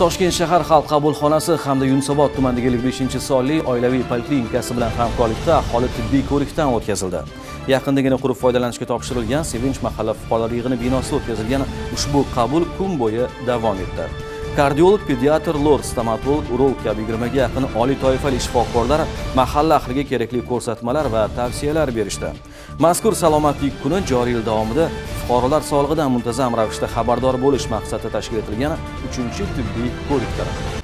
toshkent shahar xalq qabulxonasi hamda yunusobod tumanidagi 55 sonli oilaviy poliklinikasi bilan hamkorlikda aholi tibbiy ko'rikdan o'tkazildi. Yaqindagina qurib foydalanishga topshirilgan sevinch mahalla fuqarolar yig'ini binosida o'tkazilgan ushbu qabul kun bo'yi davom etdi. Kardiolog pediatr lor stomatolog urolog kabi yigirmaga yaqin oliy toifali shifokorlar mahalla ahliga kerakli ko'rsatmalar va tavsiyalar berishdi. Mazkur salomatlik kuni joriy yil davomida fuqarolar sog'lig'idan muntazam ravishda xabardor bo'lish maqsadida tashkil etilgan uchinchi tibbiy ko'rik tarafı